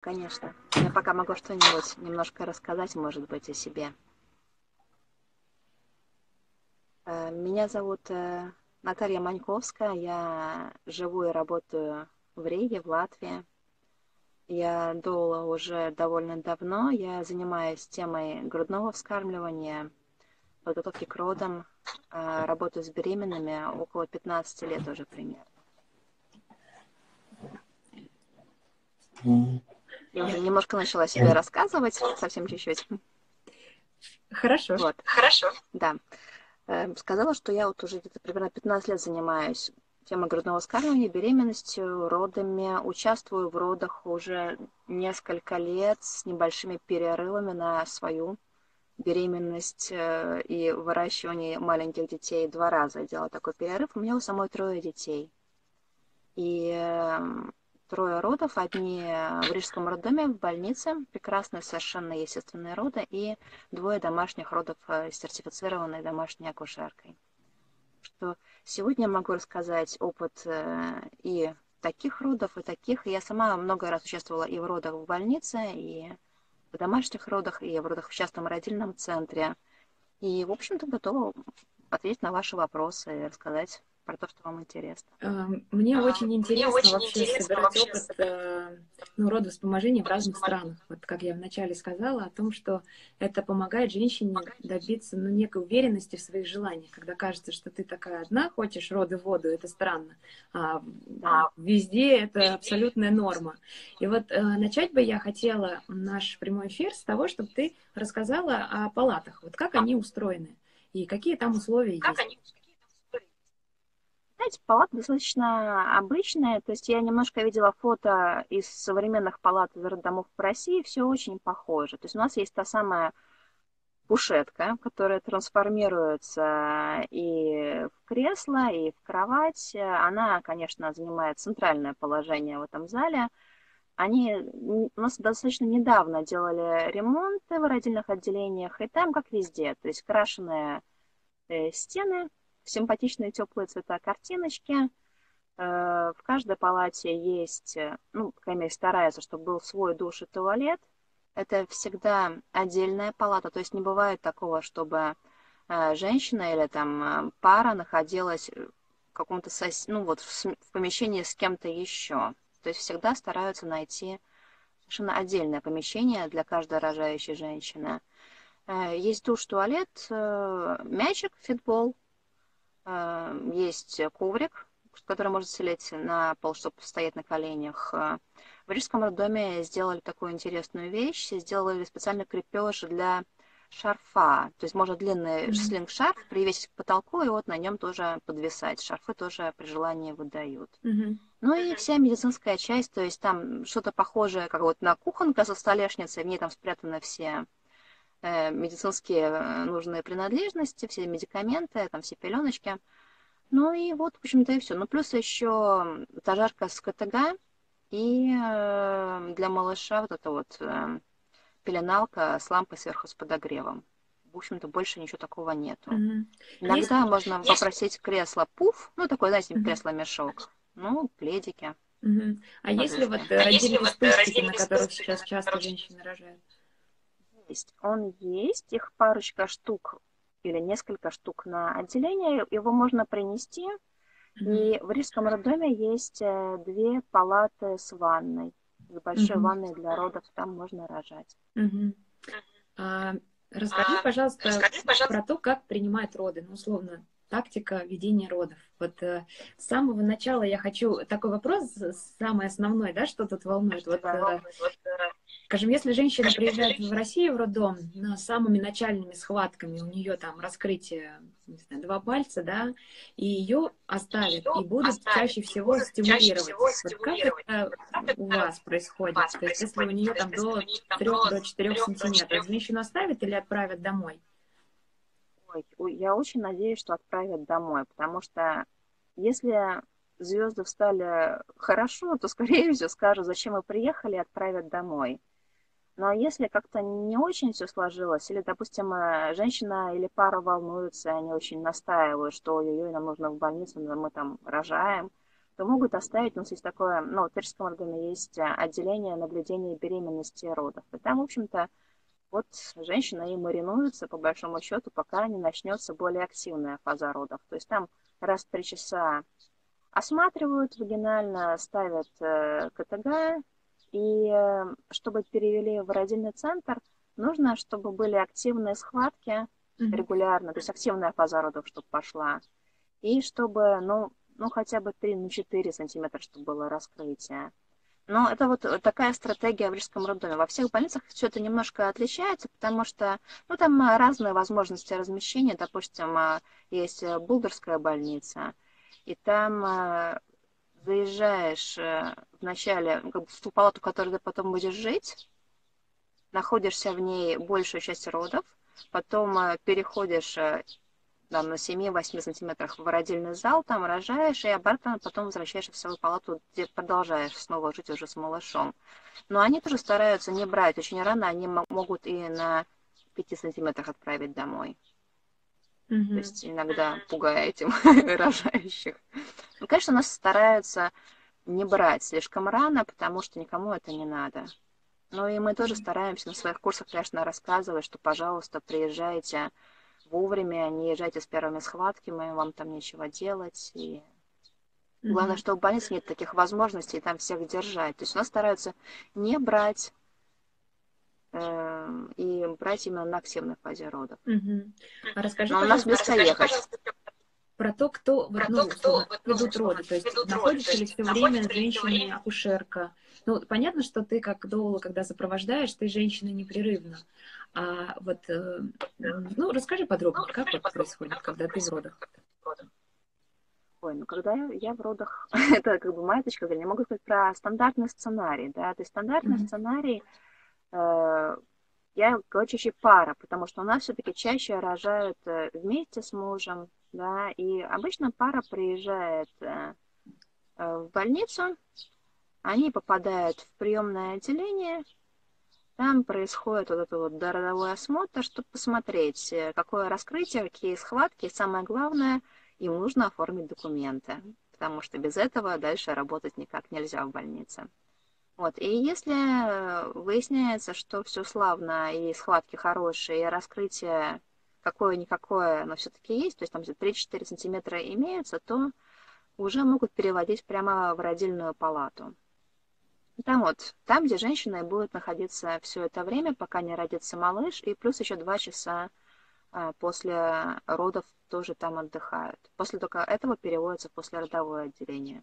Конечно. Я пока могу что-нибудь немножко рассказать, может быть, о себе. Э, меня зовут э, Наталья Маньковская. Я живу и работаю в Риге, в Латвии. Я дола уже довольно давно. Я занимаюсь темой грудного вскармливания, подготовки к родам, э, работаю с беременными около 15 лет уже примерно. Я уже немножко начала себе рассказывать, совсем чуть-чуть. Хорошо. Вот. Хорошо. Да. Эм, сказала, что я вот уже где-то примерно 15 лет занимаюсь темой грудного вскармливания, беременностью, родами. Участвую в родах уже несколько лет с небольшими перерывами на свою беременность э, и выращивание маленьких детей. Два раза я делала такой перерыв. У меня у самой трое детей. И эм, трое родов, одни в Рижском роддоме, в больнице, прекрасные совершенно естественные роды, и двое домашних родов э, сертифицированной домашней акушеркой. Что сегодня я могу рассказать опыт э, и таких родов, и таких. Я сама много раз участвовала и в родах в больнице, и в домашних родах, и в родах в частном родильном центре. И, в общем-то, готова ответить на ваши вопросы и рассказать про то, что вам интересно. Эм, мне а, очень интересно мне очень вообще интересно собирать вообще опыт э, ну, родовспоможения в разных странах. Вот как я вначале сказала о том, что это помогает женщине добиться ну, некой уверенности в своих желаниях. Когда кажется, что ты такая одна, хочешь роды в воду, это странно. А, а везде это абсолютная норма. И вот э, начать бы я хотела наш прямой эфир с того, чтобы ты рассказала о палатах. Вот как они устроены и какие там условия как есть. Они знаете, палата достаточно обычная, то есть я немножко видела фото из современных палат из роддомов в России, все очень похоже. То есть у нас есть та самая кушетка, которая трансформируется и в кресло, и в кровать. Она, конечно, занимает центральное положение в этом зале. Они у нас достаточно недавно делали ремонты в родильных отделениях, и там, как везде, то есть крашеные э, стены, симпатичные теплые цвета картиночки. Э, в каждой палате есть, э, ну, по крайней мере, старается, чтобы был свой душ и туалет. Это всегда отдельная палата, то есть не бывает такого, чтобы э, женщина или там пара находилась в каком-то сос... ну, вот в помещении с кем-то еще. То есть всегда стараются найти совершенно отдельное помещение для каждой рожающей женщины. Есть душ, туалет, мячик, фитбол, есть коврик, который можно селить на пол, чтобы стоять на коленях. Э, в Рижском роддоме сделали такую интересную вещь. Сделали специальный крепеж для шарфа. То есть можно длинный mm-hmm. слинг-шарф привесить к потолку и вот на нем тоже подвисать. Шарфы тоже при желании выдают. Mm-hmm. Ну и вся медицинская часть, то есть там что-то похожее, как вот на кухонка со столешницей, в ней там спрятаны все Э, медицинские э, нужные принадлежности, все медикаменты, там все пеленочки. Ну и вот, в общем-то, и все. Ну, плюс еще зажарка с КТГ и э, для малыша вот эта вот пеленалка с лампой сверху с подогревом. В общем-то, больше ничего такого нету. Mm-hmm. Иногда Есть... можно Есть... попросить кресло пуф, ну, такое, знаете, mm-hmm. кресло-мешок, ну, пледики. Mm-hmm. А если вот родильные спустики, на которых сейчас часто женщины рожают? Есть. Он есть, их парочка штук или несколько штук на отделение. Его можно принести. Mm-hmm. И в Рижском роддоме есть э, две палаты с ванной. С большой mm-hmm. ванной для родов. Там можно рожать. Mm-hmm. А, расскажи, а, пожалуйста, расскажи, пожалуйста, про то, как принимают роды. Ну, условно, тактика ведения родов. Вот э, с самого начала я хочу такой вопрос, самый основной, да, что тут волнует. Вот, э, Скажем, если женщина приезжает в Россию в роддом на самыми начальными схватками, у нее там раскрытие, знаю, два пальца, да, и ее оставят и будут чаще всего стимулировать. Вот как это у вас происходит? То есть если у нее там до 3-4 сантиметров, женщину оставят или отправят домой? Ой, я очень надеюсь, что отправят домой, потому что если звезды встали хорошо, то, скорее всего, скажут, зачем вы приехали, и отправят домой. Но если как-то не очень все сложилось, или, допустим, э, женщина или пара волнуются, они очень настаивают, что ой-ой, нам нужно в больницу, мы там рожаем, то могут оставить, у нас есть такое, ну, в Персидском роддоме есть отделение наблюдения беременности и родов. И там, в общем-то, вот женщина и маринуется, по большому счету, пока не начнется более активная фаза родов. То есть там раз в три часа осматривают вагинально, ставят э, КТГ, и э, чтобы перевели в родильный центр, нужно, чтобы были активные схватки mm-hmm. регулярно, то есть активная фаза родов, чтобы пошла, и чтобы, ну, ну хотя бы 3-4 ну, сантиметра, чтобы было раскрытие. Но это вот такая стратегия в Рижском роддоме. Во всех больницах все это немножко отличается, потому что ну, там разные возможности размещения. Допустим, а, есть Булдерская больница, и там заезжаешь э, вначале ну, как бы, в ту палату, в которой ты потом будешь жить, находишься в ней большую часть родов, потом а, переходишь э, там, на 7-8 сантиметрах в родильный зал, там рожаешь, и обратно потом возвращаешься в свою палату, где продолжаешь снова жить уже с малышом. Но они тоже стараются не брать очень рано, они могут и на 5 сантиметрах отправить домой. Mm-hmm. То есть иногда пугая этим рожающих. Ну, конечно, нас стараются не брать слишком рано, потому что никому это не надо. Ну и мы тоже стараемся на своих курсах, конечно, рассказывать, что, пожалуйста, приезжайте вовремя, не езжайте с первыми схватками, вам там нечего делать. И mm-hmm. главное, что в больнице нет таких возможностей там всех держать. То есть у нас стараются не брать и брать именно на активной фазе родов. Mm-hmm. А расскажи, Но у нас ехать. Про то, кто, про ну, то, кто ведут роды, то есть находится ли все время женщина-акушерка. Ну, понятно, что ты как доула, когда сопровождаешь, ты женщина непрерывно. А вот, э, ну, расскажи подробнее, ну, как вот происходит, когда ты в родах? Ой, ну когда я, в родах, это как бы моя точка зрения, могу сказать про стандартный сценарий, да, то есть стандартный mm-hmm. сценарий, я говорю чаще пара, потому что у нас все-таки чаще рожают э, вместе с мужем, да, и обычно пара приезжает э, э, в больницу, они попадают в приемное отделение, там происходит вот этот вот родовой осмотр, чтобы посмотреть, э, какое раскрытие, какие схватки. И самое главное, им нужно оформить документы, потому что без этого дальше работать никак нельзя в больнице. Вот. И если э, выясняется, что все славно, и схватки хорошие, и раскрытие какое-никакое, но все-таки есть, то есть там 3-4 сантиметра имеются, то уже могут переводить прямо в родильную палату. Там вот, там, где женщина будет находиться все это время, пока не родится малыш, и плюс еще два часа а, после родов тоже там отдыхают. После только этого переводятся в послеродовое отделение.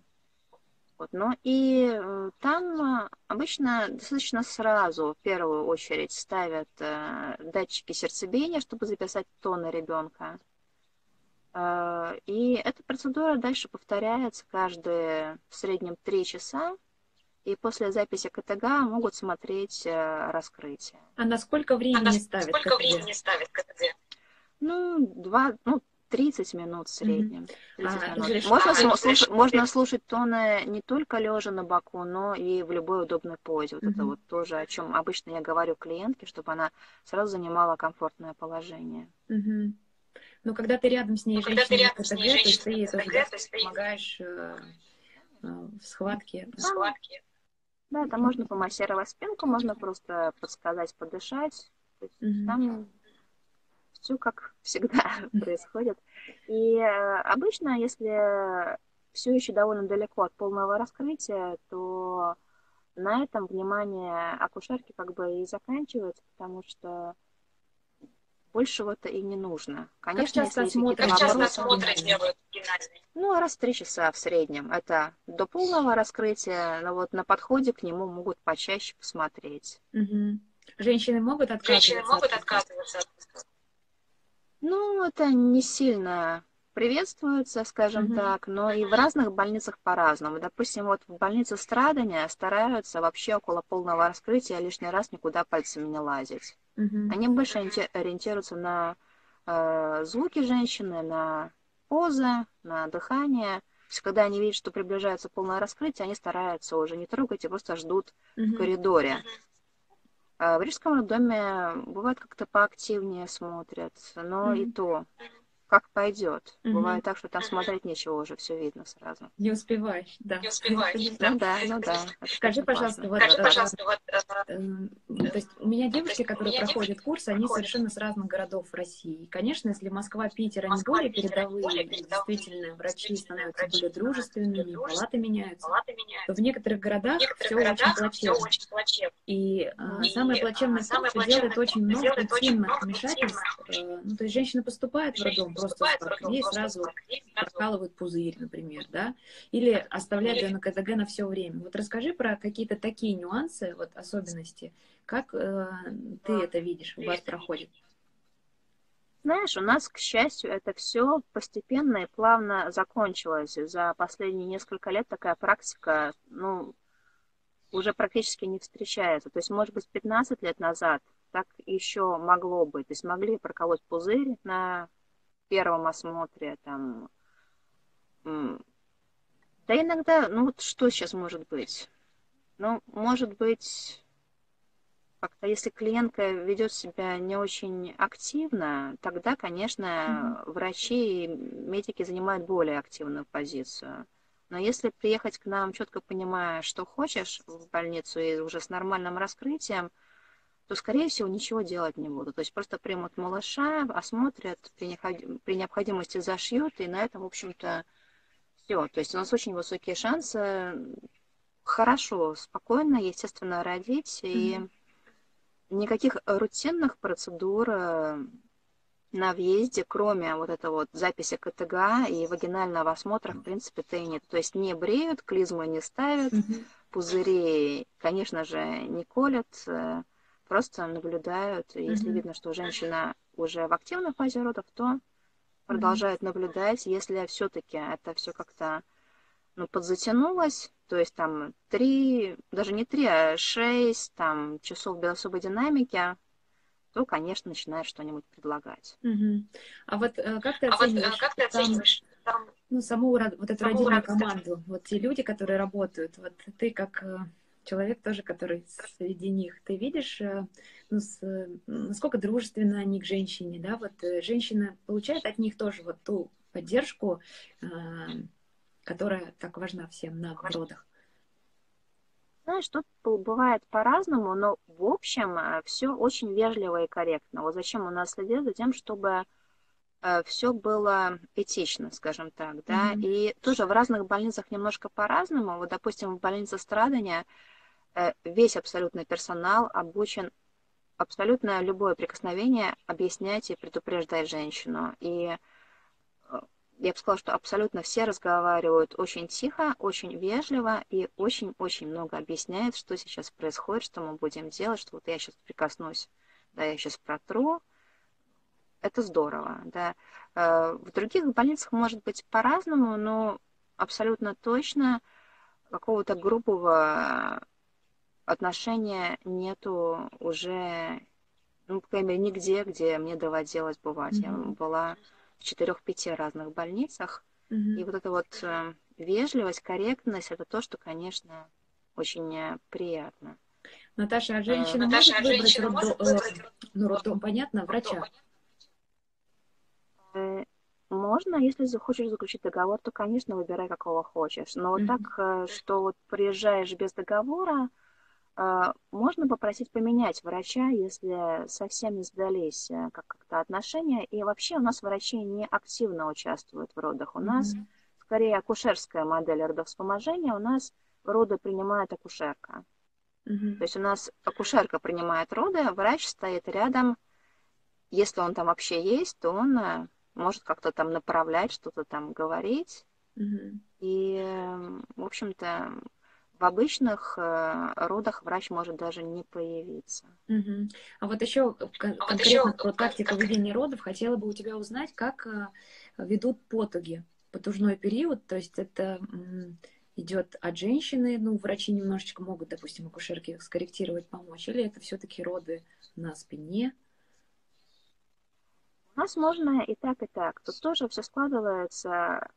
Вот, ну и э, там обычно достаточно сразу, в первую очередь, ставят э, датчики сердцебиения, чтобы записать тоны ребенка. Э, и эта процедура дальше повторяется каждые в среднем три часа и после записи КТГ могут смотреть раскрытие. А на сколько времени а ставят сколько КТГ? времени ставят КТГ? Ну, два, ну, 30 минут в среднем. 30 а, минут. Можно, а, слушать, можно слушать тоны не только лежа на боку, но и в любой удобной позе. Вот mm-hmm. это вот тоже, о чем обычно я говорю клиентке, чтобы она сразу занимала комфортное положение. Mm-hmm. Ну, когда ты рядом с ней, женщина, когда ты рядом с ней, женщина, то ты тоже помогаешь э, э, в схватке. В схватке. Да, там можно помассировать спинку, можно просто подсказать, подышать. То есть mm-hmm. Там все как всегда происходит. И э, обычно, если все еще довольно далеко от полного раскрытия, то на этом внимание акушерки как бы и заканчивается, потому что большего-то и не нужно. Конечно, как часто осмотры, как часто осмотры делают Ну, раз в три часа в среднем. Это до полного раскрытия, но вот на подходе к нему могут почаще посмотреть. Угу. Женщины могут отказываться? Женщины могут отказываться Ну, это не сильно приветствуется, скажем mm-hmm. так, но и в разных больницах по-разному. Допустим, вот в больнице страдания стараются вообще около полного раскрытия лишний раз никуда пальцами не лазить. Mm-hmm. Они больше ориентируются на э, звуки женщины, на позы, на дыхание. То есть, когда они видят, что приближается полное раскрытие, они стараются уже не трогать и просто ждут mm-hmm. в коридоре. А в рижском роддоме бывает как-то поактивнее смотрят, но mm-hmm. и то как пойдет. Угу. Бывает так, что там смотреть нечего уже, все видно сразу. Не успеваешь, да. Не успеваешь, да. Ну да, ну да. Скажи, пожалуйста, вот, Скажи, пожалуйста, вот, э, э, то есть у меня девушки, которые проходят курс, они совершенно с разных городов России. И, конечно, если Москва, Питер, они более передовые, действительно врачи становятся более дружественными, палаты меняются, то в некоторых городах все очень плачевно. И э, самое плачевное в том, что делает очень много интимных вмешательств. Ну, то есть женщина поступает в роддом, просто ей сразу прокалывают пузырь, например, да, или оставляют на КТГ на все время. Вот расскажи про какие-то такие нюансы, вот особенности, как э, ты это видишь, у вас проходит? Знаешь, у нас, к счастью, это все постепенно и плавно закончилось. За последние несколько лет такая практика, ну, уже практически не встречается. То есть, может быть, 15 лет назад так еще могло быть. То есть могли проколоть пузырь на первом осмотре, там, да иногда, ну вот что сейчас может быть? Ну, может быть, как-то если клиентка ведет себя не очень активно, тогда, конечно, mm-hmm. врачи и медики занимают более активную позицию. Но если приехать к нам, четко понимая, что хочешь в больницу и уже с нормальным раскрытием, то, скорее всего, ничего делать не будут. То есть просто примут малыша, осмотрят, при, необходимости зашьют, и на этом, в общем-то, все. То есть у нас очень высокие шансы хорошо, спокойно, естественно, родить, mm-hmm. и никаких рутинных процедур э, на въезде, кроме вот этого вот записи КТГ и вагинального осмотра, в принципе-то и нет. То есть не бреют, клизмы не ставят, mm-hmm. пузыри, конечно же, не колят, э, просто наблюдают. И если mm-hmm. видно, что женщина уже в активной фазе родов, то продолжают mm-hmm. наблюдать. Если все-таки это все как-то ну, подзатянулось, то есть там три, даже не три, а шесть там, часов без особой динамики, то, конечно, начинает что-нибудь предлагать. Угу. А вот э, как ты оцениваешь, а вот, как ты оцениваешь там, ну, саму вот эту родильную команду, вот те люди, которые работают, вот ты как э, человек тоже, который среди них. Ты видишь, э, ну, с, насколько дружественно они к женщине, да, вот э, женщина получает от них тоже вот ту поддержку, э, которая так важна всем на родах. Знаешь, тут бывает по-разному, но в общем все очень вежливо и корректно. Вот зачем у нас следят за тем, чтобы все было этично, скажем так, да, mm-hmm. и тоже в разных больницах немножко по-разному. Вот, допустим, в больнице страдания Э, весь абсолютный персонал обучен абсолютно любое прикосновение объяснять и предупреждать женщину. И э, я бы сказала, что абсолютно все разговаривают очень тихо, очень вежливо и очень-очень много объясняют, что сейчас происходит, что мы будем делать, что вот я сейчас прикоснусь, да, я сейчас протру. Это здорово, да. Э, в других больницах может быть по-разному, но абсолютно точно какого-то грубого отношения нету уже, ну, по крайней мере, нигде, где мне доводилось бывать. Mm-hmm. Я была в четырех-пяти разных больницах, mm-hmm. и вот эта вот э, вежливость, корректность, это то, что, конечно, очень э, приятно. Наташа, а женщина э, Наташа, может а выбрать женщина роддом, выбрать... ну, роддом, понятно, врача? Э, можно, если захочешь заключить договор, то, конечно, выбирай, какого хочешь. Но вот mm-hmm. так, что вот приезжаешь без договора, можно попросить поменять врача, если совсем не сдались э, как-то отношения. И вообще у нас врачи не активно участвуют в родах. У mm-hmm. нас скорее акушерская модель родовспоможения. У нас роды принимает акушерка. Mm-hmm. То есть у нас акушерка принимает роды, врач стоит рядом. Если он там вообще есть, то он э, может как-то там направлять, что-то там говорить. Mm-hmm. И, в общем-то, в обычных э, родах врач может даже не появиться. Угу. А вот еще а конкретно про тактику ведения родов хотела бы у тебя узнать, как э, ведут потуги, потужной период, то есть это идет от женщины, ну, врачи немножечко могут, допустим, акушерки скорректировать, помочь, или это все-таки роды на спине? У нас можно и так, и так. Тут тоже все складывается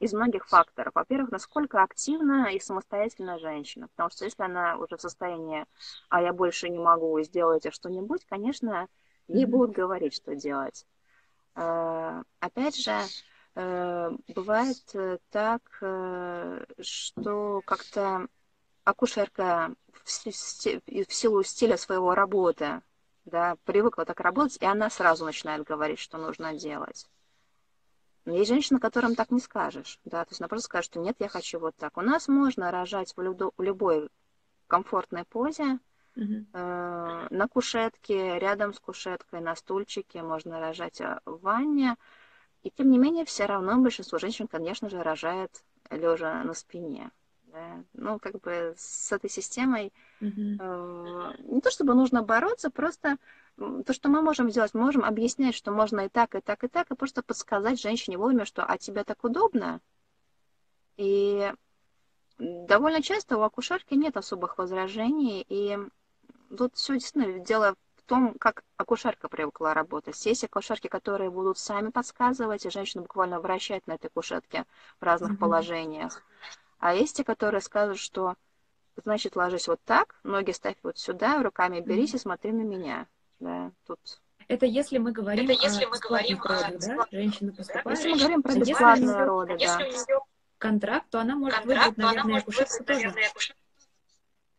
из многих факторов. Во-первых, насколько активна и самостоятельная женщина. Потому что если она уже в состоянии, а я больше не могу, сделайте что-нибудь, конечно, ей mm-hmm. будут говорить, что делать. Опять же, бывает так, что как-то акушерка в силу стиля своего работы, да, привыкла так работать, и она сразу начинает говорить, что нужно делать. Но есть женщины, которым так не скажешь, да, то есть она просто скажет, что нет, я хочу вот так. У нас можно рожать в, любо, в любой комфортной позе, uh-huh. э, на кушетке, рядом с кушеткой, на стульчике, можно рожать э, в ванне, и тем не менее все равно большинство женщин, конечно же, рожает лежа на спине. Да? Ну, как бы с этой системой uh-huh. э, не то чтобы нужно бороться, просто то, что мы можем сделать, мы можем объяснять, что можно и так, и так, и так, и просто подсказать женщине вовремя, что «а тебе так удобно?» И довольно часто у акушерки нет особых возражений, и тут все действительно дело в том, как акушерка привыкла работать. Есть акушерки, которые будут сами подсказывать, и женщину буквально вращать на этой кушетке в разных mm-hmm. положениях. А есть те, которые скажут, что значит, ложись вот так, ноги ставь вот сюда, руками берись mm-hmm. и смотри на меня да, тут... Это если мы говорим это если о мы говорим родах, да? Женщина поступает. Если мы говорим про бесплатные роды, да. Если у нее контракт, то она может контракт, выбрать, наверное, акушерку тоже.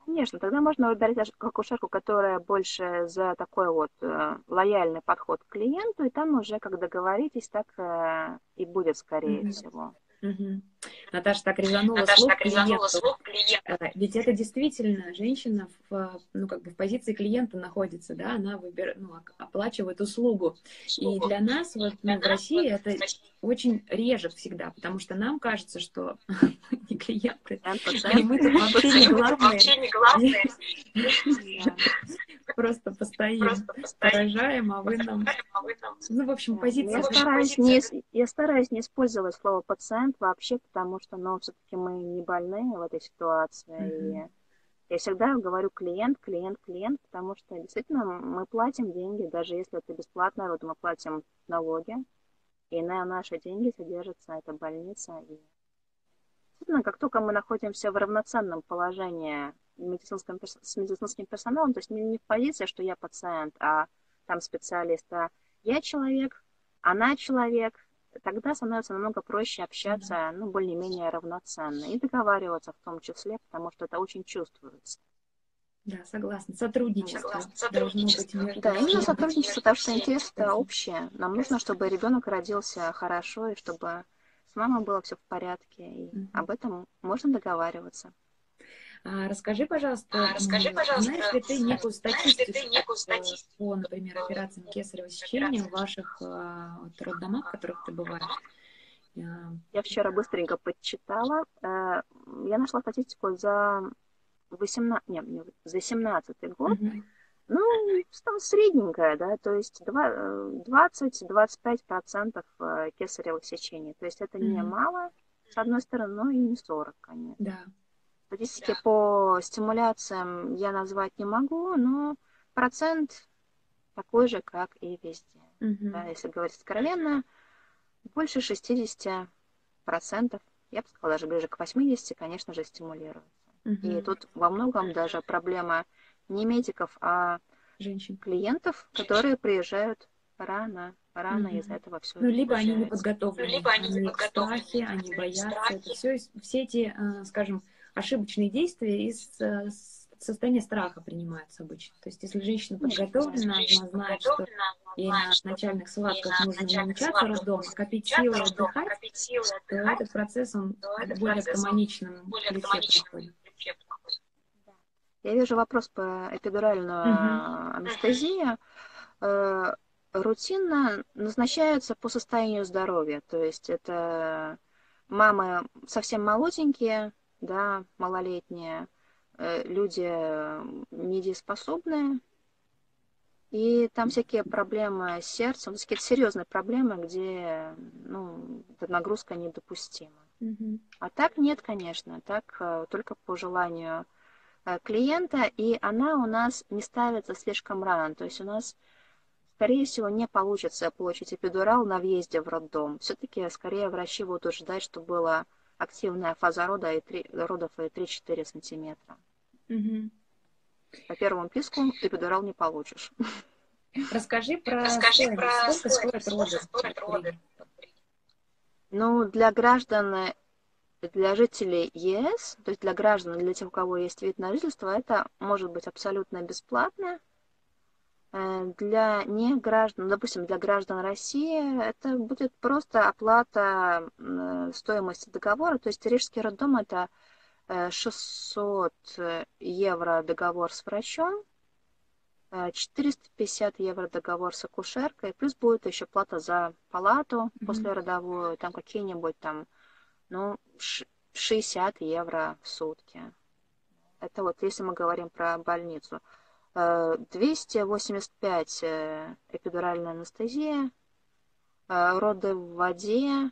Конечно, тогда можно выбрать акушерку, которая больше за такой вот э, лояльный подход к клиенту, и там уже, как договоритесь, так э, и будет, скорее mm-hmm. всего. Угу. Наташа так резанула Наташа слух, так резанула слух клиента. Э, ведь это действительно женщина в, ну, как бы в позиции клиента находится, да, она выбир, ну, оплачивает услугу. И для нас вот ну, в России это очень режет всегда, потому что нам кажется, что не клиенты, а мы тут вообще не главные. Просто постоим, поражаем, а вы нам... Ну, в общем, позиция... Я стараюсь, не, я стараюсь не использовать слово пациент вообще, потому что, ну, все-таки мы не больные в этой ситуации. Mm-hmm. И я всегда говорю клиент, клиент, клиент, потому что действительно мы платим деньги, даже если это бесплатно, вот мы платим налоги, и на наши деньги содержится эта больница. И действительно, как только мы находимся в равноценном положении медицинским, с медицинским персоналом, то есть не в позиции, что я пациент, а там специалист, а я человек, она человек, тогда становится намного проще общаться, ну, более-менее равноценно и договариваться в том числе, потому что это очень чувствуется. Да, согласна. Сотрудничество. Согласна. Сотрудничество. Быть да, именно сотрудничество, потому что интересы общие. Нам нужно, чтобы ребенок родился хорошо, и чтобы с мамой было все в порядке. И mm-hmm. об этом можно договариваться. А, расскажи, пожалуйста, а, расскажи, пожалуйста, знаешь ли ты некую статистику, ты некую статистику по, например, операциям кесарево сечения в ваших а, вот, роддомах, в которых ты бываешь? Я вчера быстренько подчитала. Э, я нашла статистику за 18, нет, за 17 год. Mm-hmm. Ну, там средненькая, да, то есть 20-25% э, кесаревых сечений. То есть это mm-hmm. не мало, с одной стороны, но и не 40, конечно. Да. Статистики по стимуляциям я назвать не могу, но процент такой же, как и везде. Mm-hmm. Да, если говорить откровенно, больше 60 процентов, я бы сказала, даже ближе к 80, конечно же, стимулируется. Mm-hmm. И тут во многом даже проблема не медиков, а женщин, клиентов, которые приезжают рано, рано mm-hmm. из-за этого все. Ну, либо они не подготовлены, ну, либо они, они не подготовлены, страхи, они боятся. Страхи. Это все, все эти, э, скажем, ошибочные действия из э, состояния страха принимаются обычно. То есть, если женщина подготовлена, она знает, что ей на начальных схватках нужно не мчаться роддом, а копить силы и отдыхать, то этот процесс, он более гармоничным ключе проходит. Я вижу вопрос по эпидуральную угу. анестезию. Э, рутинно назначается по состоянию здоровья. То есть это мамы совсем молоденькие, да, малолетние, э, люди недееспособные, и там всякие проблемы с сердцем, какие-то серьезные проблемы, где ну, эта нагрузка недопустима. Mm-hmm. А так нет, конечно, так э, только по желанию э, клиента, и она у нас не ставится слишком рано. То есть у нас, скорее всего, не получится получить эпидурал на въезде в роддом. Все-таки скорее врачи будут ждать, что было активная фаза рода и 3, родов и 3-4 сантиметра. Угу. По первому писку эпидурал не получишь. Расскажи про Расскажи Про сколько стоят роды? Ну, для граждан, для жителей ЕС, то есть для граждан, для тех, у кого есть вид на жительство, это может быть абсолютно бесплатно. Э, для не граждан, допустим, для граждан России это будет просто оплата стоимости договора. То есть Рижский роддом это 600 э, евро договор с врачом, 450 э, евро договор с акушеркой, плюс будет еще плата за палату mm-hmm. послеродовую, там какие-нибудь там, ну, 60 евро в сутки. Это вот если мы говорим про больницу. 285 э, эпидуральная анестезия, роды в воде,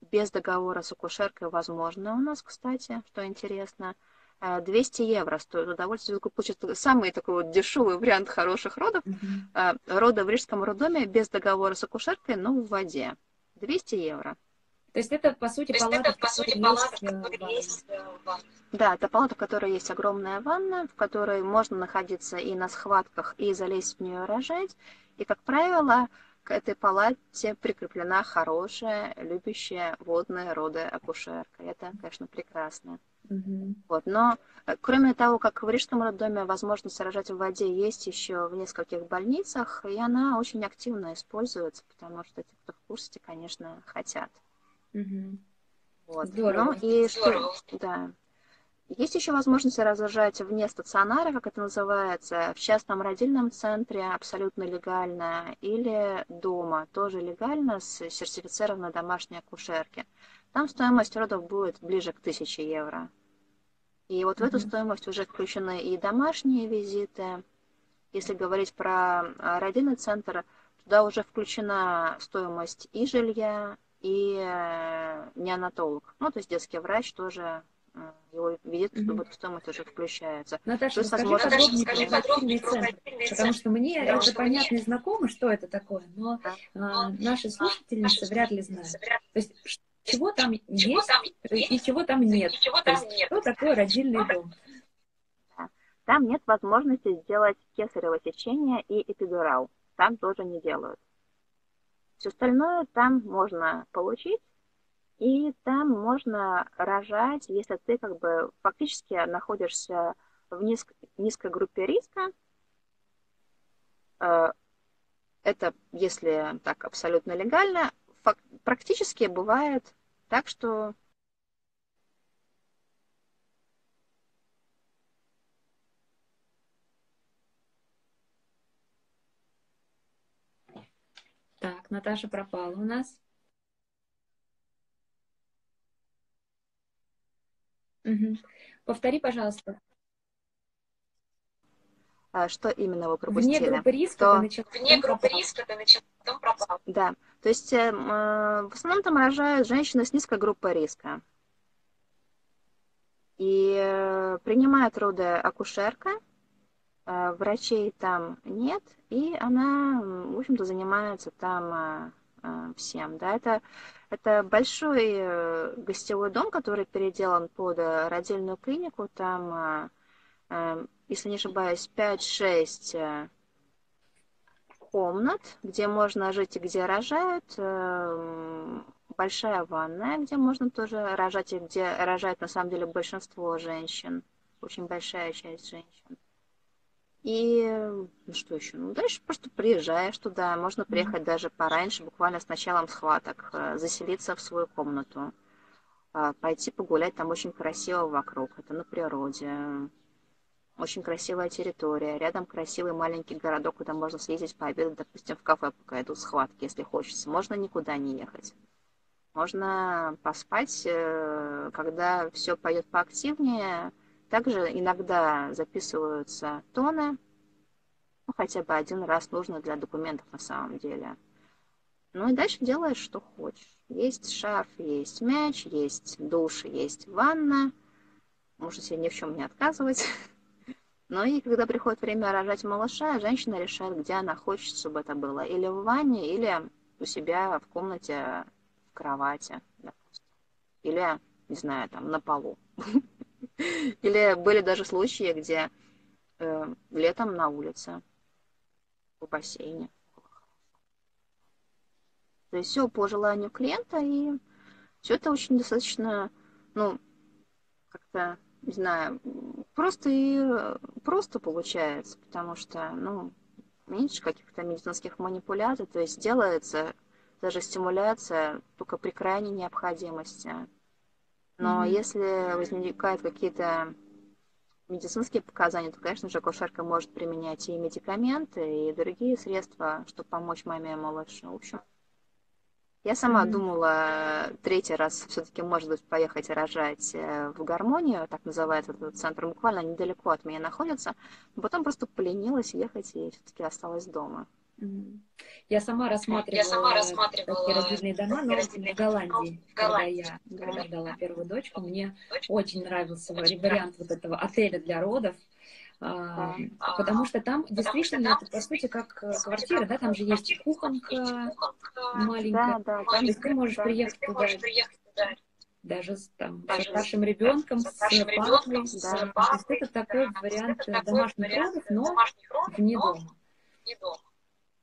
без договора с акушеркой возможно у нас, кстати, что интересно. 200 э, евро стоит удовольствие. Получит самый такой вот дешевый вариант хороших родов. Mm-hmm. Роды в рижском роддоме без договора с акушеркой, но в воде. 200 евро. То есть это, по сути, палата, это, по сути, палата, есть, есть Да, это палата, в которой есть огромная ванна, в которой можно находиться и на схватках, и залезть в нее рожать. И, как правило, к этой палате прикреплена хорошая, любящая водные роды акушерка. Это, конечно, прекрасно. Mm-hmm. Вот. Но э, кроме того, как в Рижском роддоме возможность рожать в воде есть еще в нескольких больницах, и она очень активно используется, потому что те, кто в курсе, конечно, хотят. Mm-hmm. Вот. Здорово. Ну, и Здорово. что, да. Есть еще возможность разложать вне стационара, как это называется, в частном родильном центре, абсолютно легально, или дома, тоже легально, с сертифицированной домашней акушерки. Там стоимость родов будет ближе к 1000 евро. И вот mm-hmm. в эту стоимость уже включены и домашние визиты. Если говорить про а, родильный центр, туда уже включена стоимость и жилья, и э, неонатолог. Ну, то есть детский врач тоже Э, его видит, mm-hmm. в эту стоимость уже включается. Наташа, расскажи возможно... подробнее про центр, потому что мне да, это понятно и знакомо, что это такое, но да. а, наши слушательницы вряд ли знают. То есть чего там чего есть там и чего там нет. Чего там есть, нет. Что такое родильный дом? Там нет возможности сделать кесарево сечение и эпидурал. Там тоже не делают. Все остальное там можно получить, и там можно рожать, если ты как бы фактически находишься в низк, низкой группе риска. Э, это, если так абсолютно легально, фак, практически бывает так, что Так, Наташа пропала у нас. Угу. Повтори, пожалуйста. А что именно вы пропустили? Вне группы риска Что... ты начала. Вне группы риска ты начала, потом пропал. Да, то есть э, в основном там рожают женщины с низкой группой риска. И э, принимает роды акушерка, э, врачей там нет, и она, в общем-то, занимается там э, э всем. Да, это это большой э, гостевой дом, который переделан под э, родильную клинику. Там, э, если не ошибаюсь, 5-6 комнат, где можно жить и где рожают. Большая ванная, где можно тоже рожать, и где рожает на самом деле большинство женщин. Очень большая часть женщин. И ну, что еще? Ну, дальше просто приезжаешь туда. Можно приехать даже пораньше, буквально с началом схваток, э, заселиться в свою комнату, а, пойти погулять. Там очень красиво вокруг. Это на природе. Очень красивая территория. Рядом красивый маленький городок, куда можно съездить пообедать, допустим, в кафе, пока идут схватки, если хочется. Можно никуда не ехать. Можно поспать, э, когда все пойдет поактивнее, также иногда записываются тоны, ну, хотя бы один раз нужно для документов на самом деле. Ну и дальше делаешь, что хочешь. Есть шарф, есть мяч, есть душ, есть ванна. Можно себе ни в чем не отказывать. Ну и когда приходит время рожать малыша, женщина решает, где она хочет, чтобы это было. Или в ванне, или у себя в комнате, в кровати, допустим. Или, не знаю, там, на полу. Или были даже случаи, где э, летом на улице. в бассейне. То есть все по желанию клиента, и все это очень достаточно, ну, как-то, не знаю, просто и просто получается, потому что, ну, меньше каких-то медицинских манипуляций, то есть делается даже стимуляция только при крайней необходимости. Но mm-hmm. если возникают какие-то медицинские показания, то, конечно же, акушерка может применять и медикаменты, и другие средства, чтобы помочь маме и малышу. В общем, я сама mm-hmm. думала третий раз все-таки, может быть, поехать рожать э, в гармонию, так называется этот центр, буквально недалеко от меня находится. Но потом просто поленилась ехать и все-таки осталась дома. Я сама рассматривала, я сама рассматривала такие родильные дома, но в Голландии, в Голландии, когда я рождала первую дочку, мне очень нравился вариант вот этого отеля для родов, а, потому что там действительно это по сути как э, квартира, да, там же есть кухонка маленькая, да, да, то есть ты можешь приехать туда даже с, там, даже с вашим ребенком, с, с папой, да. То есть это такой вариант домашних родов, но вне дома.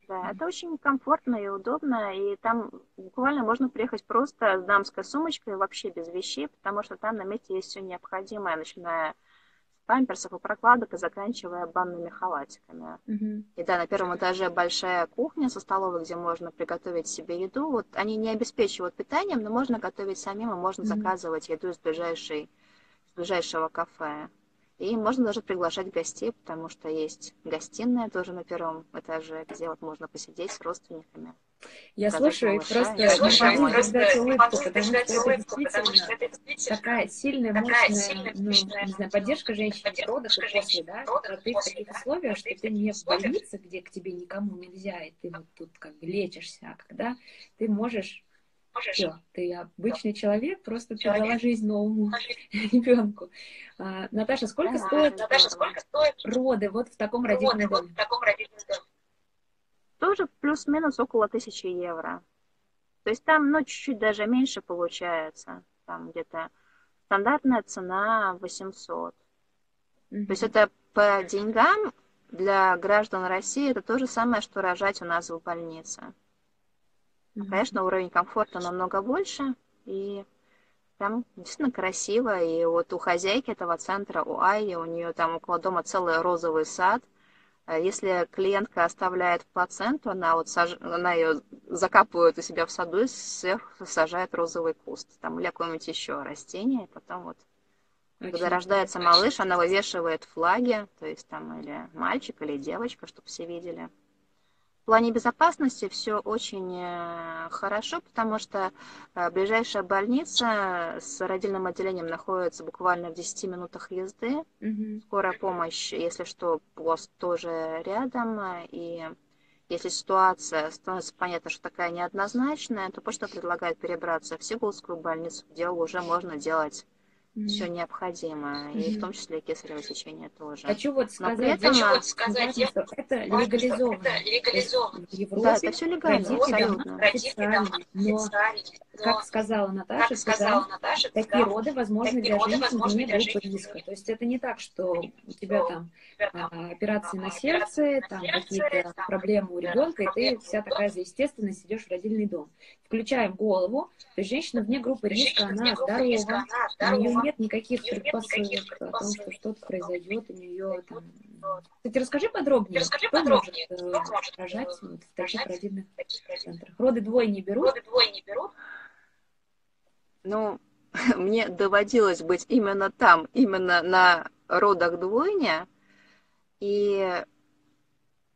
Да, это очень комфортно и удобно, и там буквально можно приехать просто с дамской сумочкой, вообще без вещей, потому что там на месте есть все необходимое, начиная с памперсов и прокладок и заканчивая банными халатиками. Mm-hmm. И да, на первом этаже большая кухня со столовой, где можно приготовить себе еду. Вот они не обеспечивают питанием, но можно готовить самим, и можно mm-hmm. заказывать еду из, ближайшей, из ближайшего кафе. И можно даже приглашать гостей, потому что есть гостиная тоже на первом этаже, где вот можно посидеть с родственниками. Я слушаю и просто я слушаю, не могу просто улыбку, потому, что улыбку, потому что это действительно такая сильная, такая мощная, сильная, ну, не знаю, поддержка женщин в родах и после, да, когда ты в таких условиях, что ты не в больнице, где к тебе никому нельзя, и ты вот тут как бы лечишься, а когда ты можешь все, ты обычный человек, просто человек. ты дала жизнь новому ребенку. А, Наташа, сколько да, стоит Наташа, сколько стоит роды вот в таком родительном доме? В таком родительном доме? Тоже плюс-минус около тысячи евро. То есть там, ну, чуть-чуть даже меньше получается. Там где-то стандартная цена 800. Mm-hmm. То есть это по деньгам для граждан России это то же самое, что рожать у нас в больнице. Mm-hmm. Конечно, уровень комфорта намного больше, и там действительно красиво. И вот у хозяйки этого центра, у Айи, у нее там около дома целый розовый сад. А если клиентка оставляет плаценту, она, вот саж... она ее закапывает у себя в саду и сверху сажает розовый куст. Там или какое-нибудь еще растение, и потом вот очень Когда рождается малыш, она вывешивает флаги, то есть там или мальчик, или девочка, чтобы все видели. В плане безопасности все очень э, хорошо, потому что э, ближайшая больница с родильным отделением находится буквально в 10 минутах езды. Mm-hmm. Скорая помощь, если что, пост тоже рядом. И если ситуация становится понятно, что такая неоднозначная, то почта предлагает перебраться в Сигулскую больницу, где уже можно делать mm-hmm. все необходимое, mm-hmm. и в том числе кесарево сечение тоже. Хочу вот сказать, Но этом, хочу вот сказать я, что это легализовано. Это легализовано. В Европе да, это все легально, абсолютно. Официально. Но, как сказала Наташа, как сказала Наташа такие роды возможны для женщин вне группы риска. То есть это не так, что у тебя там а, операции на сердце, там какие-то проблемы у ребенка, и ты вся такая за естественность идешь в родильный дом. Включаем голову, то есть женщина вне группы риска, она здорова, у нее нет никаких предпосылок о том, что что-то произойдет у нее там. Кстати, расскажи подробнее, расскажи кто подробнее, может, кто может рожать вот в таких родильных центрах? Роды двое не берут? Роды двое не берут? Ну, мне доводилось быть именно там, именно на родах двойня, и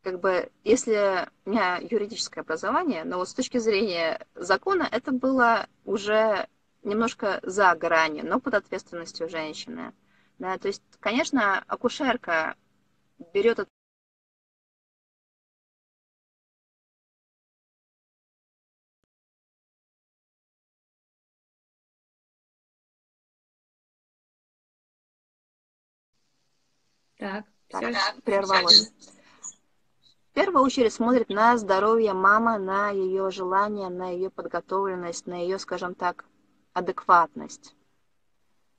как бы, если у меня юридическое образование, но вот с точки зрения закона это было уже немножко за гранью, но под ответственностью женщины. Да, то есть, конечно, акушерка берет Так, так прервалось. В первую очередь смотрит на здоровье мамы, на ее желание, на ее подготовленность, на ее, скажем так, адекватность.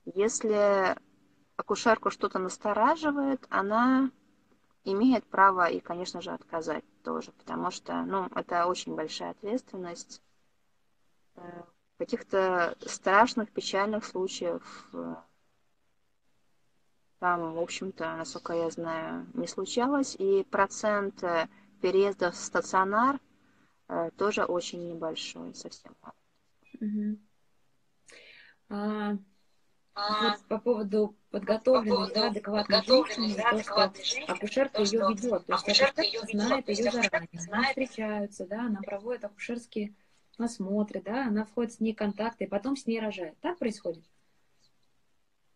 Если акушерку что-то настораживает, она имеет право и, конечно же, отказать тоже, потому что, ну, это очень большая ответственность. Э, каких-то страшных, печальных случаев э, там, в общем-то, насколько я знаю, не случалось. И процент э, переездов в стационар тоже очень небольшой, совсем мало. Угу. А, вот по поводу подготовленной, да, адекватной женщины, то, что акушерка ее ведет, то есть акушерка знает ее заранее, она встречаются, да, она проводит акушерские осмотры, да, она входит с ней в контакты, и потом с ней рожает. Так происходит?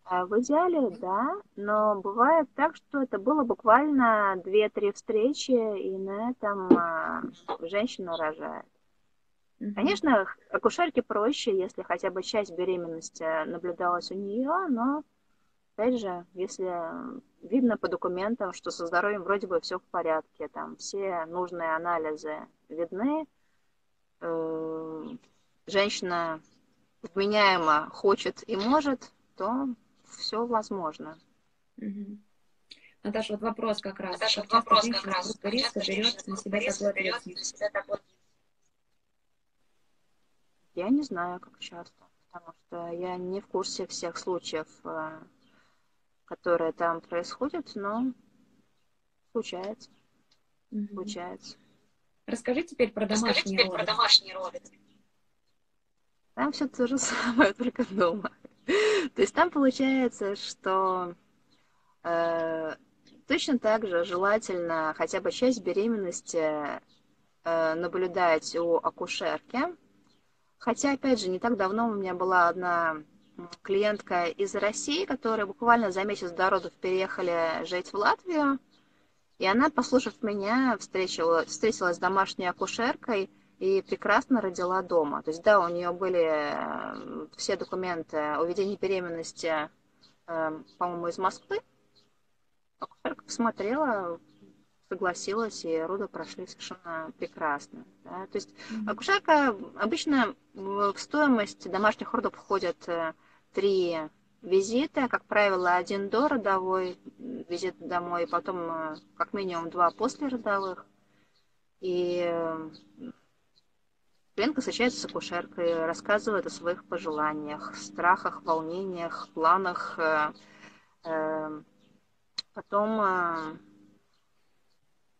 А, в идеале, да, но бывает так, что это было буквально 2-3 встречи, и на этом а, женщина рожает. Конечно, акушерке проще, если хотя бы часть беременности наблюдалась у нее, но, опять же, если видно по документам, что со здоровьем вроде бы все в порядке, там все нужные анализы видны, э, женщина вменяемо хочет и может, то все возможно. Угу. Наташа, вот вопрос как раз. Наташа, как вопрос как раз. Риска берет на себя такой ответственность. Я не знаю, как часто, потому что я не в курсе всех случаев, э, которые там происходят, но случается. Угу. Случается. Расскажи теперь про домашние Расскажи теперь роды. про домашние роды. Там все то же самое, только дома. То есть там получается, что э, точно так же желательно хотя бы часть беременности э, наблюдать у акушерки, Хотя, опять же, не так давно у меня была одна клиентка из России, которая буквально за месяц до родов переехали жить в Латвию. И она, послушав меня, встретила, встретилась с домашней акушеркой и прекрасно родила дома. То есть, да, у нее были э, все документы о ведении беременности, э, по-моему, из Москвы. Акушерка посмотрела, согласилась, и роды прошли совершенно прекрасно. Да? То есть mm-hmm. акушерка обычно в стоимость домашних родов входят э, три визита, как правило, один до родовой визит домой, потом э, как минимум два после родовых. И э, клиентка встречается с акушеркой, рассказывает о своих пожеланиях, страхах, волнениях, планах. Потом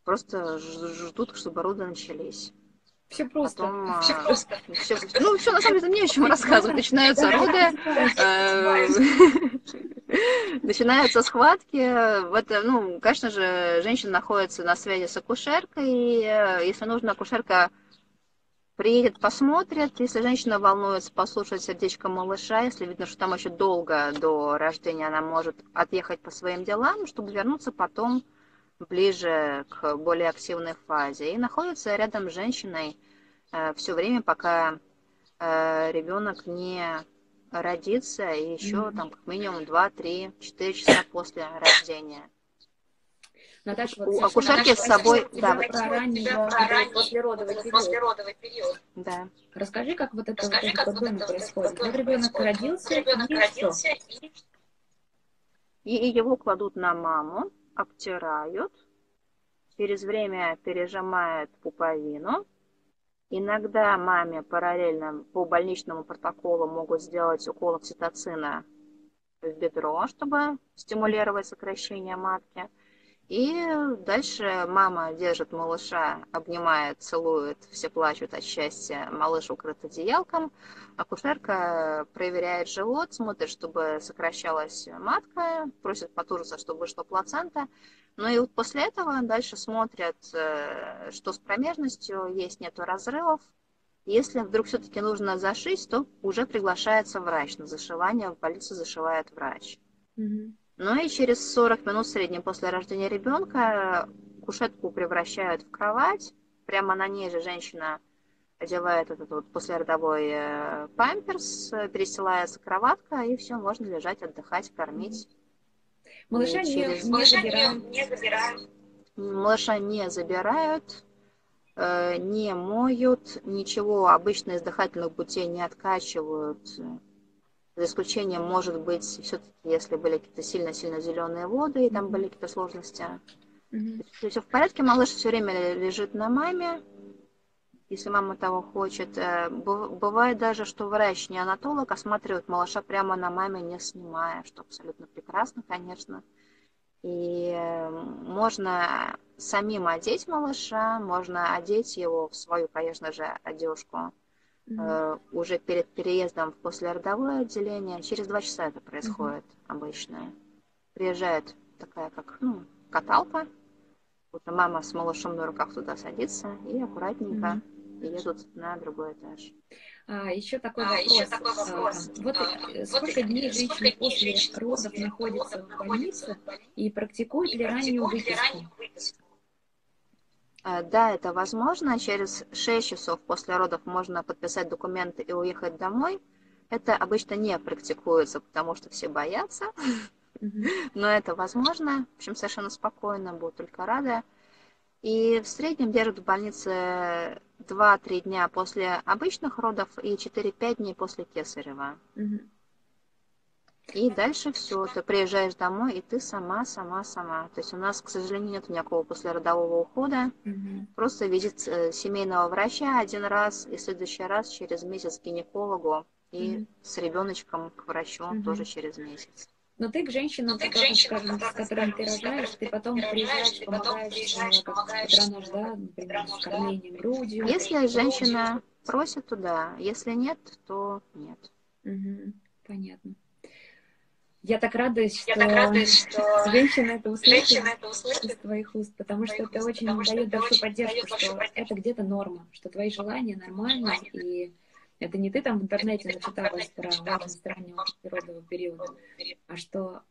просто ждут, чтобы роды начались. Все просто. Потом, все просто. Все, ну, все, на самом деле, не о чем рассказывать. Начинаются роды, э, начинаются схватки. Это, ну, конечно же, женщина находится на связи с акушеркой. И, э, если нужно, акушерка приедет, посмотрит. Если женщина волнуется, послушает сердечко малыша. Если видно, что там еще долго до рождения, она может отъехать по своим делам, чтобы вернуться потом ближе к более активной фазе. И находится рядом с женщиной э, все время, пока э, ребенок не родится, и еще mm-hmm. там как минимум 2, 3, 4 часа после рождения. Наташа, вот у акушерки с собой, да, вот, ранний послеродовый, период. послеродовый период. Да. Расскажи, как вот это Расскажи, вот как вот это происходит. Вот ребенок родился, ребенок и родился, и... и его кладут на маму, обтирают, через время пережимают пуповину. Иногда маме параллельно по больничному протоколу могут сделать укол окситоцина в бедро, чтобы стимулировать сокращение матки. И дальше мама держит малыша, обнимает, целует, все плачут от счастья, малыш укрыт одеялком. Акушерка проверяет живот, смотрит, чтобы сокращалась матка, просит потужиться, чтобы вышла плацента. Ну и вот после этого дальше смотрят, э, что с промежностью, есть нету разрывов. Если вдруг все-таки нужно зашить, то уже приглашается врач на зашивание, в больницу зашивает врач. Mm-hmm. Ну и через 40 минут в среднем после рождения ребенка кушетку превращают в кровать. Прямо на ней же женщина одевает этот вот послеродовой э, памперс, перестилается кроватка, и все, можно лежать, отдыхать, кормить. Малыша не, через... не, забирают. не забирают. Малыша не забирают, э, не моют, ничего обычно из дыхательных путей не откачивают за исключением, может быть, все-таки, если были какие-то сильно-сильно зеленые воды, и там были какие-то сложности, Mm-hmm. Все в порядке, малыш все время лежит на маме, если мама того хочет. Э, бывает даже, что врач, не анатолог, осматривает малыша прямо на маме, не снимая, что абсолютно прекрасно, конечно. И э, можно самим одеть малыша, можно одеть его в свою, конечно же, одежку mm-hmm. уже перед переездом в послеродовое отделение. Через два часа это происходит mm-hmm. обычно. Приезжает такая, как ну, каталка. Вот мама с малышом на руках туда садится и аккуратненько mm-hmm и едут на другой этаж. А, еще такой а, вопрос. Еще такой вопрос. А, вот а, сколько вот дней женщина после родов, находится в больнице и практикует ли раннюю выписку? А, да, это возможно. Через 6 часов после родов можно подписать документы и уехать домой. Это обычно не практикуется, потому что все боятся. Но это возможно. В общем, совершенно спокойно, будут только рады. И в среднем держат в больнице 2-3 дня после обычных родов и 4-5 дней после кесарева. Угу. И дальше все, ты приезжаешь домой, и ты сама, сама, сама. То есть у нас, к сожалению, нет никакого послеродового ухода. Угу. Просто видит э, семейного врача один раз, и в следующий раз через месяц к гинекологу, и угу. с ребеночком к врачу угу. тоже через месяц. Но ты к женщинам, ты которым, скажем, с которыми ты рожаешь, ты потом приезжаешь, помогаешь, как патронаж, да, например, с кормлением грудью. Если женщина просит, то да. Если нет, то нет. Угу, понятно. Я так радуюсь, что, Я так радуюсь, что женщина это услышит из твоих уст, потому что это очень дает большую поддержку, что это где-то норма, что твои желания нормальны, и это не ты там в интернете начиталась про важность раннего природного периода, а что,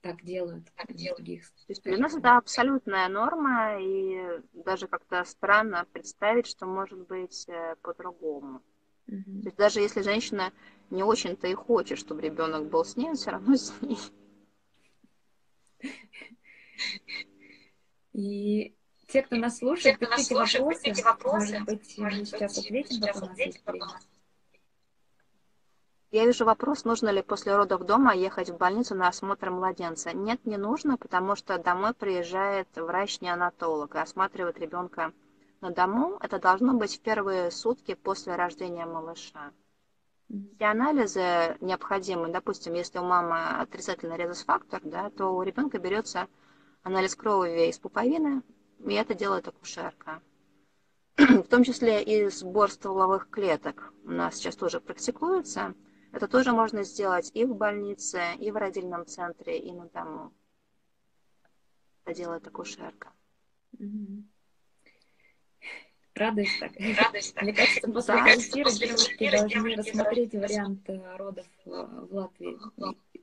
так делают так других. То есть для нас это абсолютная норма, и даже как-то странно представить, что может быть э, по-другому. Угу. То есть даже если женщина не очень-то и хочет, чтобы ребенок был с ней, он все равно с ней. И те, кто нас слушает, Те, кто пишите, нас слушает вопросы. пишите вопросы. Может быть, Может мы сейчас ответим, сейчас пока ответим, у нас Я вижу вопрос, нужно ли после родов дома ехать в больницу на осмотр младенца. Нет, не нужно, потому что домой приезжает врач-неонатолог и осматривает ребенка на дому. Это должно быть в первые сутки после рождения малыша. Все анализы необходимы. Допустим, если у мамы отрицательный резус-фактор, да, то у ребенка берется анализ крови из пуповины, и это делает акушерка. В том числе и сбор стволовых клеток у нас сейчас тоже практикуется. Это тоже можно сделать и в больнице, и в родильном центре, и на дому. Это делает акушерка. Радость так. Мне кажется, после да, консультирования должны рассмотреть вариант э, родов в Латвии.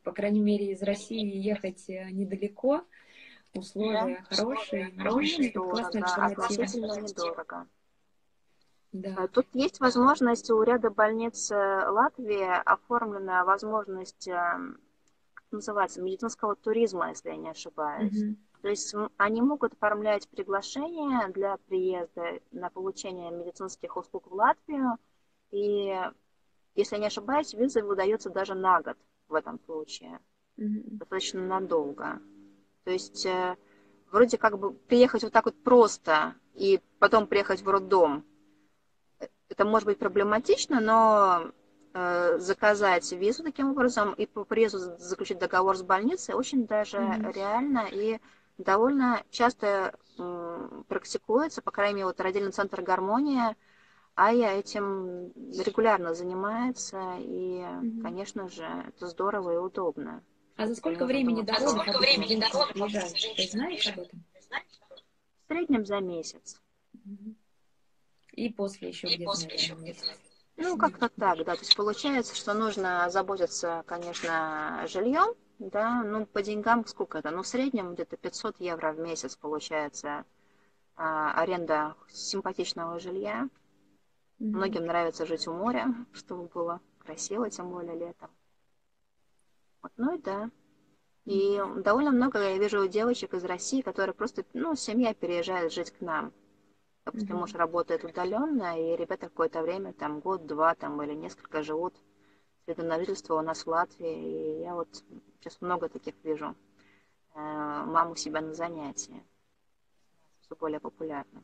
По крайней мере, из России ехать э, недалеко, условия да. хорошие, хорошие, классная да, относительно недорого. Да. Э, тут есть возможность у ряда больниц э, Латвии оформлена возможность, эм, как называется, медицинского туризма, если я не ошибаюсь. Угу. То есть они могут оформлять приглашение для приезда на получение медицинских услуг в Латвию. И, если я не ошибаюсь, виза выдается даже на год в этом случае. Угу. Достаточно надолго. То есть э, вроде как бы приехать вот так вот просто и потом приехать в роддом, это может быть проблематично, но э, заказать визу таким образом и по приезду заключить договор с больницей очень даже mm-hmm. реально и довольно часто практикуется, по крайней мере, вот родильный центр «Гармония», а я этим регулярно занимается, и, mm-hmm. конечно же, это здорово и удобно. А за сколько времени до родов сколько времени до родов? Ты знаешь об этом? В среднем за месяц. И после еще где-то, месяц. Ну, как-то так, да. То есть получается, что нужно заботиться, конечно, жильем, да, ну, по деньгам сколько это? Ну, в среднем где-то 500 евро в месяц получается а, аренда симпатичного жилья. Mm-hmm. Многим нравится жить у моря, чтобы было красиво, тем более летом. Вот, ну и да. И довольно много я вижу девочек из России, которые просто, ну, семья переезжает жить к нам. Допустим, mm-hmm. муж работает удаленно, и ребята какое-то время, там, год-два, там, или несколько живут жительство у нас в Латвии. И я вот сейчас много таких вижу маму себя на занятия. Все более популярно.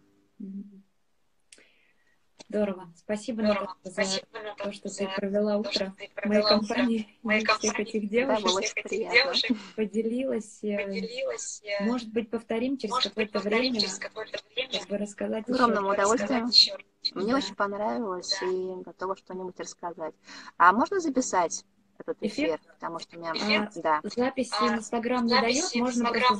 Здорово. Спасибо, Здорово. Наташа, Спасибо, за Наташа, то, что ты провела утро в моей компании, моей всех этих девушек, да, всех этих девушек поделилась. Э, поделилась. Э, может быть, повторим через какое-то время, через какое-то время, чтобы рассказать Огромным удовольствием. Мне да. очень понравилось да. и готова что-нибудь рассказать. А можно записать этот эфир, эфир? потому что у меня эфир? да. записи в Инстаграм не дает, можно просто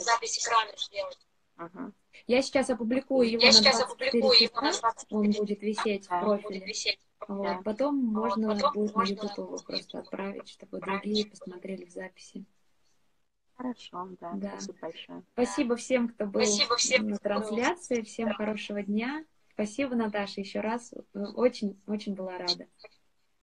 запись экрана сделать. Угу. Я сейчас опубликую его, Я на, 24 его на 24 Он будет висеть в профиле. Висеть. Вот. Потом можно потом будет можно... на YouTube его просто отправить, чтобы другие посмотрели в записи. Хорошо, да. да. Спасибо большое. Спасибо всем, кто был Спасибо всем, на трансляции. Всем хорошего дня. Спасибо, Наташа, еще раз. Очень, очень была рада.